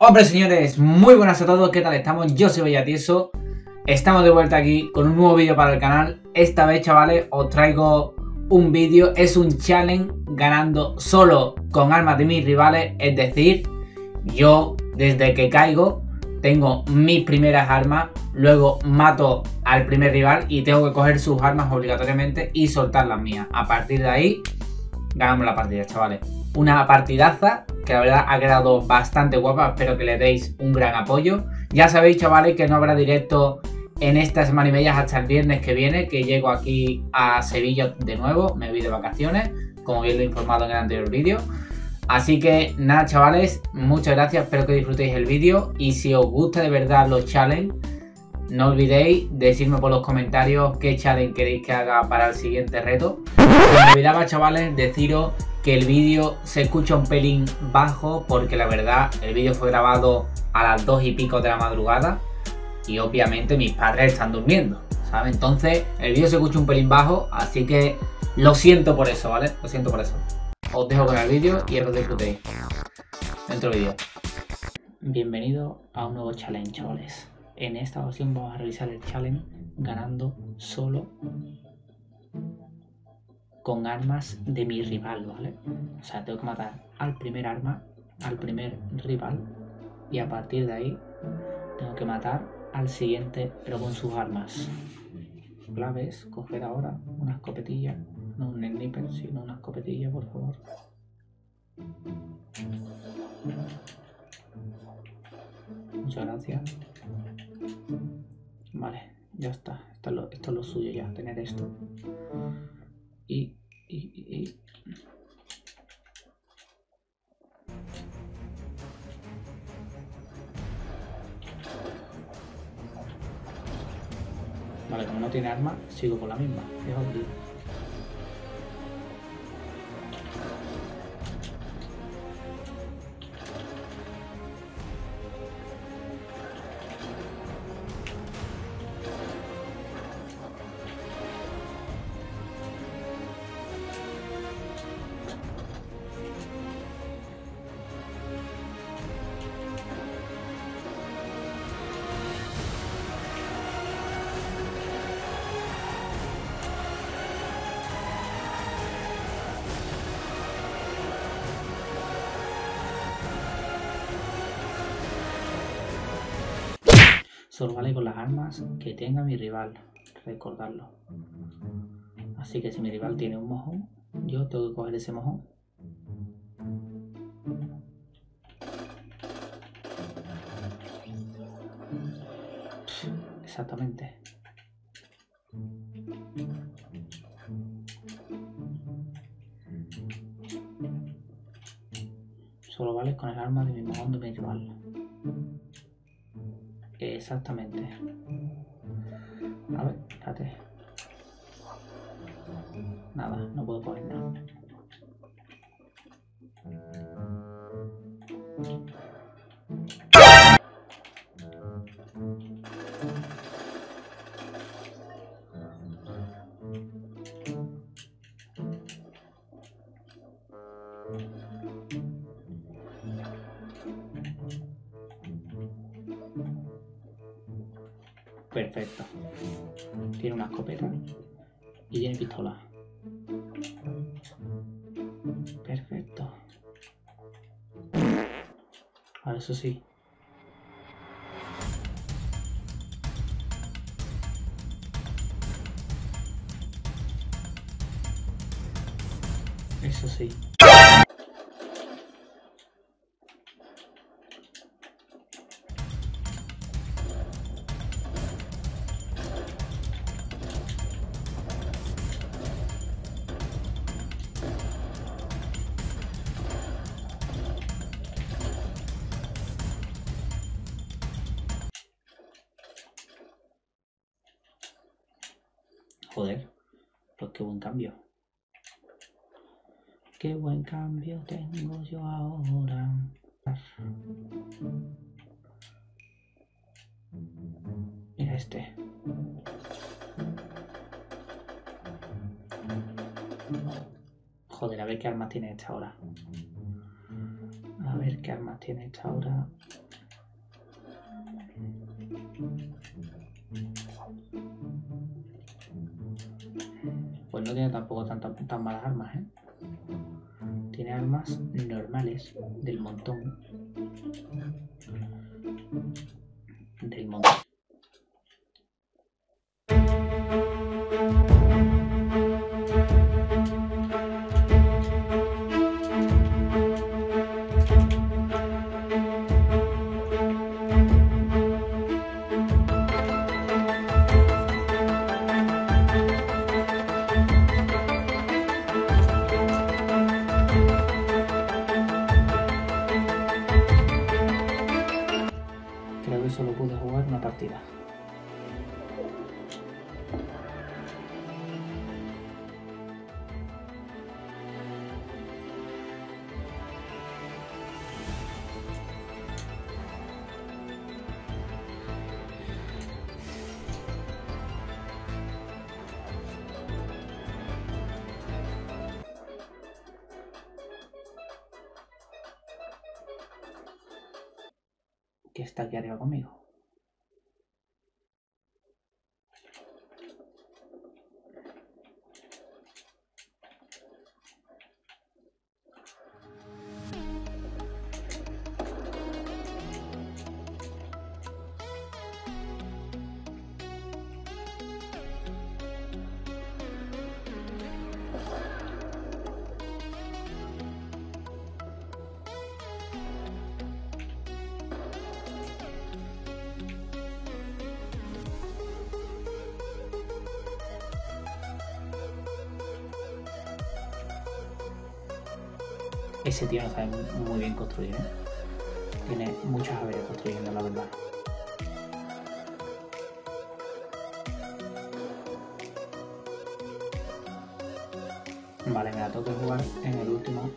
Hombre señores, muy buenas a todos, ¿qué tal estamos? Yo soy Bellatieso, estamos de vuelta aquí con un nuevo vídeo para el canal. Esta vez chavales os traigo un vídeo, es un challenge ganando solo con armas de mis rivales Es decir, yo desde que caigo tengo mis primeras armas Luego mato al primer rival y tengo que coger sus armas obligatoriamente y soltar las mías. A partir de ahí ganamos la partida chavales. Una partidaza que la verdad ha quedado bastante guapa, espero que le deis un gran apoyo. Ya sabéis, chavales, que no habrá directo en esta semana y media hasta el viernes que viene, que llego aquí a Sevilla de nuevo, me voy de vacaciones, como bien lo he informado en el anterior vídeo. Así que nada, chavales, muchas gracias, espero que disfrutéis el vídeo y si os gusta de verdad los challenges, no olvidéis decirme por los comentarios qué challenge queréis que haga para el siguiente reto. Me olvidaba, chavales, deciros que el vídeo se escucha un pelín bajo porque la verdad el vídeo fue grabado a las 2 y pico de la madrugada y obviamente mis padres están durmiendo, ¿sabes? Entonces el vídeo se escucha un pelín bajo, así que lo siento por eso, ¿vale? Lo siento por eso. Os dejo con el vídeo y que disfrutéis. Dentro vídeo. Bienvenido a un nuevo challenge, chavales. En esta ocasión vamos a realizar el challenge ganando solo con armas de mi rival, ¿vale? O sea, tengo que matar al primer arma, al primer rival, y a partir de ahí tengo que matar al siguiente, pero con sus armas. Claves, coger ahora una escopetilla, no un sniper, sino una escopetilla, por favor. Muchas gracias. Vale, ya está. Esto es lo, esto es lo suyo ya, tener esto. Y, Vale, como no tiene arma, sigo con la misma. Solo vale con las armas que tenga mi rival, recordarlo. Así que si mi rival tiene un mojón, yo tengo que coger ese mojón. Exactamente. Solo vale con el arma de mi mojón de mi rival. Exactamente. A ver, espérate. Nada, no puedo poner nada. Perfecto. Tiene una escopeta y tiene pistola. Perfecto. Eso sí. Eso sí. Joder, pues qué buen cambio. Qué buen cambio tengo yo ahora. Mira este. Joder, a ver qué armas tiene esta ahora. A ver qué armas tiene esta ahora. No tiene tampoco tantas tan malas armas, ¿eh? Tiene armas normales del montón. Del montón. Creo que solo pude jugar una partida. Que está aquí arriba conmigo. Ese tío no sabe muy bien construir, ¿eh? Tiene muchas habilidades construyendo, la verdad. Vale, me la tengo que jugar en el último